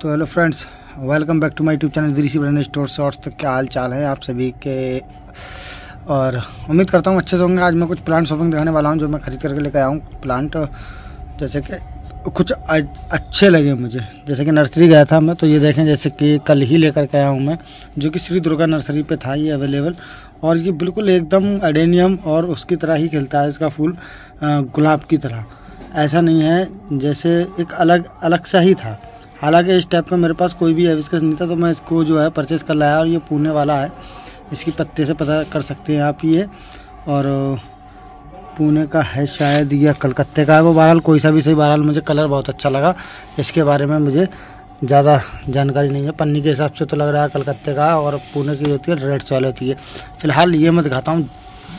तो hello friends, welcome back to my YouTube channel Drishi brand store shorts तो क्या हाल चाल है आप सभी के? और उम्मीद करता हूँ अच्छे से होंगे। आज मैं कुछ प्लांट शॉपिंग दिखाने वाला हूँ जो मैं खरीद करके लेकर आया हूँ प्लांट जैसे कि कुछ अच्छे लगे मुझे। जैसे कि नर्सरी गया था मैं तो ये देखें जैसे कि कल ही लेकर के आया हूँ मैं, जो कि श्री दुर्गा नर्सरी पे था ये अवेलेबल और ये बिल्कुल एकदम अडेनियम और उसकी तरह ही खिलता है इसका फूल गुलाब की तरह। ऐसा नहीं है, जैसे एक अलग अलग सा ही था। हालाँकि इस टाइप का मेरे पास कोई भी एविस्कस नहीं था तो मैं इसको जो है परचेस कर लाया और ये पुणे वाला है। इसकी पत्ते से पता कर सकते हैं आप ये। और, पुणे का है शायद या कलकत्ते का है। वो बहरहाल कोई सा भी सही, बहरहाल मुझे कलर बहुत अच्छा लगा। इसके बारे में मुझे ज़्यादा जानकारी नहीं है। पन्नी के हिसाब से तो लग रहा है कलकत्ते का और पुणे की होती है, रेड सॉयल होती है। फ़िलहाल ये मैं दिखाता हूँ,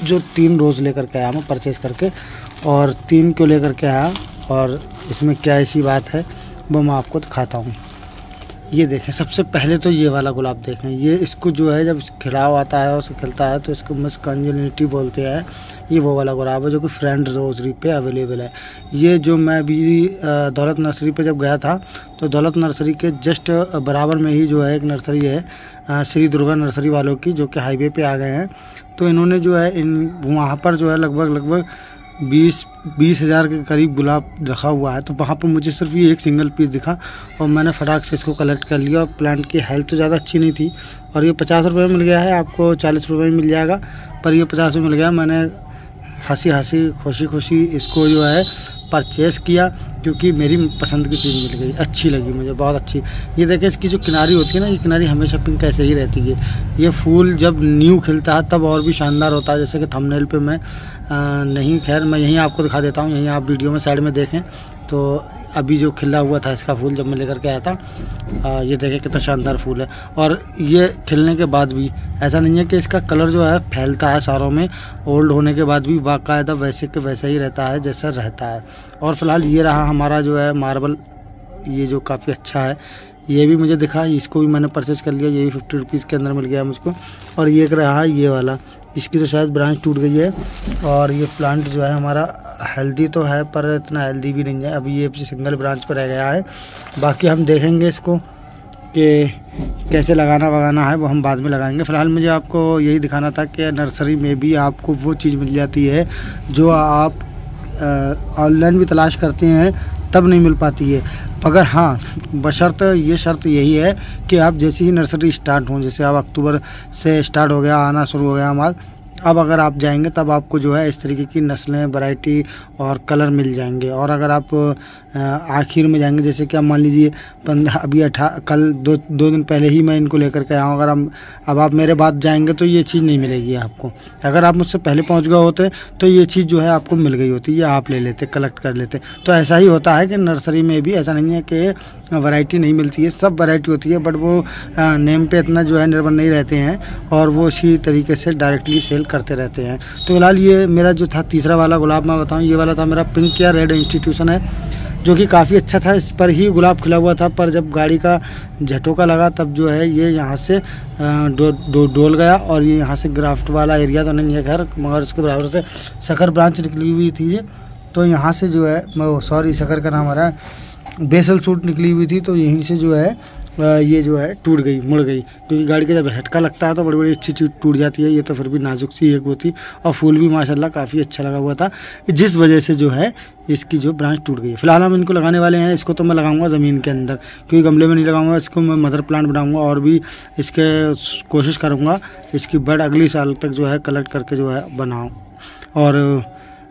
जो तीन रोज़ लेकर के आया मैं परचेज़ करके। और तीन क्यों लेकर के आया, और इसमें क्या ऐसी बात है? वो मैं आपको दिखाता हूँ। ये देखें, सबसे पहले तो ये वाला गुलाब देखें। ये इसको जो है, जब खिलाव आता है और खिलता है तो इसको मस्कंजनिटी बोलते हैं। ये वो वाला गुलाब है, जो कि फ्रेंड रोजरी पे अवेलेबल है। ये जो मैं अभी दौलत नर्सरी पे जब गया था तो दौलत नर्सरी के जस्ट बराबर में ही जो है एक नर्सरी है श्री दुर्गा नर्सरी वालों की, जो कि हाईवे पर आ गए हैं। तो इन्होंने जो है, इन, वहाँ पर जो है लगभग लगभग बीस बीस हज़ार के करीब गुलाब रखा हुआ है। तो वहाँ पर मुझे सिर्फ़ ये एक सिंगल पीस दिखा और मैंने फटाक से इसको कलेक्ट कर लिया और प्लांट की हेल्थ तो ज़्यादा अच्छी नहीं थी। और ये पचास रुपये मिल गया है, आपको चालीस रुपये में मिल जाएगा। पर ये पचास रुपये मिल गया, मैंने हँसी हँसी खुशी खुशी इसको जो है परचेस किया क्योंकि मेरी पसंद की चीज़ मिल गई अच्छी लगी मुझे बहुत अच्छी। ये देखें इसकी जो किनारी होती है ना ये किनारी हमेशा पिंक ऐसे ही रहती है। ये फूल जब न्यू खिलता है तब और भी शानदार होता है जैसे कि थंबनेल पे मैं आ, नहीं खैर मैं यहीं आपको दिखा देता हूँ यहीं आप वीडियो में साइड में देखें। तो अभी जो खिला हुआ था इसका फूल जब मैं लेकर के आया था आ, ये देखें कितना शानदार फूल है। और ये खिलने के बाद भी ऐसा नहीं है कि इसका कलर जो है फैलता है सारों में ओल्ड होने के बाद भी बाकायदा वैसे के वैसा ही रहता है जैसा रहता है। और फ़िलहाल ये रहा हमारा जो है मार्बल ये जो काफ़ी अच्छा है ये भी मुझे दिखा इसको भी मैंने परचेज़ कर लिया ये भी फिफ्टी रुपीज़ के अंदर मिल गया मुझको। और ये एक रहा ये वाला इसकी तो शायद ब्रांच टूट गई है और ये प्लांट जो है हमारा हेल्दी तो है, पर इतना हेल्दी भी नहीं है। अभी ये सिंगल ब्रांच पर रह गया है। बाकी हम देखेंगे इसको कि कैसे लगाना वगाना है, वो हम बाद में लगाएँगे। फ़िलहाल मुझे आपको यही दिखाना था कि नर्सरी में भी आपको वो चीज़ मिल जाती है, जो आप ऑनलाइन भी तलाश करते हैं, तब नहीं मिल पाती है। मगर हाँ बशर्त ये शर्त यही है कि आप जैसे ही नर्सरी स्टार्ट हों, जैसे आप अक्टूबर से स्टार्ट हो गया, आना शुरू हो गया माल अब अगर आप जाएँगे, तब आपको जो है इस तरीके की नस्लें वैरायटी और कलर मिल जाएँगे। और अगर आप आखिर में जाएँगे, जैसे कि आप मान लीजिए, पंद्रह अभी अठा, कल दो दो दिन पहले ही मैं इनको लेकर के आया हूँ। अगर हम, अब आप मेरे बाद जाएँगे तो ये चीज़ नहीं मिलेगी आपको। अगर आप मुझसे पहले पहुँच गए होते तो ये चीज़ जो है आपको मिल गई होती, ये आप ले लेते कलेक्ट कर लेते। तो ऐसा ही होता है कि नर्सरी में भी ऐसा नहीं है कि वैरायटी नहीं मिलती है। सब वैरायटी होती है बट वो नेम पे इतना जो है निर्भर नहीं रहते हैं, और वो इसी तरीके से डायरेक्टली सेल करते रहते हैं। तो फ़िलहाल ये मेरा जो था तीसरा वाला गुलाब मैं बताऊँ ये वाला था मेरा पिंक या रेड इंस्टीट्यूशन है जो कि काफ़ी अच्छा था। इस पर ही गुलाब खिला हुआ था पर जब गाड़ी का झटोका लगा तब जो है ये यहाँ से डो, डो, डोल गया और ये यहाँ से ग्राफ्ट वाला एरिया तो नहीं है घर मगर उसके बराबर से शकर ब्रांच निकली हुई थी ये। तो यहाँ से जो है सॉरी शकर का नाम आ रहा है बेसल सूट निकली हुई थी तो यहीं से जो है ये जो है टूट गई, मुड़ गई। क्योंकि गाड़ी का जब झटका लगता है तो बड़ी बड़ी अच्छी चीज़ टूट जाती है। ये तो फिर भी नाजुक सी एक वो थी और फूल भी माशाल्लाह काफ़ी अच्छा लगा हुआ था। जिस वजह से जो है इसकी जो ब्रांच टूट गई फ़िलहाल हम इनको लगाने वाले हैं। इसको तो मैं लगाऊँगा ज़मीन के अंदर। क्योंकि गमले में नहीं लगाऊँगा, इसको मैं मदर प्लांट बनाऊँगा और भी इसके कोशिश करूँगा इसकी बर्ड अगली साल तक जो है कलेक्ट करके जो है बनाऊँ। और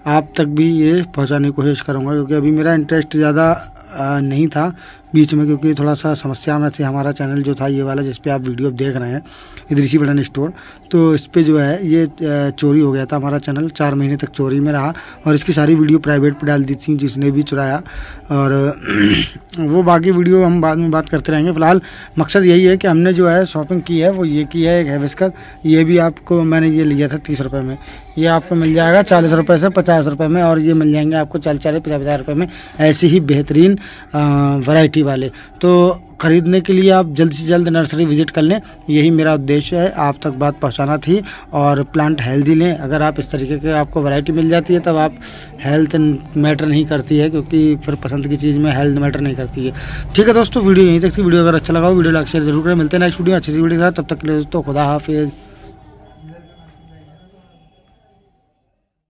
आप तक भी ये पहुँचाने की कोशिश करूँगा, क्योंकि अभी मेरा इंटरेस्ट ज़्यादा नहीं था। बीच में, क्योंकि थोड़ा सा समस्या में थे, हमारा चैनल जो था, ये वाला जिस पे आप वीडियो देख रहे हैं इधरीसी बटन स्टोर तो इस पर जो है, ये चोरी हो गया था हमारा चैनल चार महीने तक चोरी में रहा, और इसकी सारी वीडियो प्राइवेट पर डाल दी थी, जिसने भी चुराया, और वो बाकी वीडियो हम बाद में बात करते रहेंगे। फ़िलहाल मकसद यही है कि हमने जो है शॉपिंग की है, वो ये की है, एक हैविस्कर ये भी आपको मैंने ये लिया था तीस रुपये में, ये आपको मिल जाएगा चालीस रुपये से पचास रुपये में, और ये मिल जाएँगे आपको चालीस चालीस पचास पचास रुपये में, ऐसी ही बेहतरीन वैरायटी वाले। तो ख़रीदने के लिए आप जल्द से जल्द नर्सरी विज़िट कर लें। यही मेरा उद्देश्य है। आप तक बात पहुंचाना थी और प्लांट हेल्दी लें। अगर आप इस तरीके के आपको वैरायटी मिल जाती है, तब आप हेल्थ मैटर नहीं करती है, क्योंकि फिर पसंद की चीज़ में हेल्थ मैटर नहीं करती है। ठीक है दोस्तों, वीडियो यहीं तक थी। वीडियो अगर अच्छा लगा वीडियो लाइक, शेयर ज़रूर करें। मिलते हैं नेक्स्ट वीडियो अच्छी सी वीडियो तब तक के लिए दोस्तों, खुदा हाफिज़।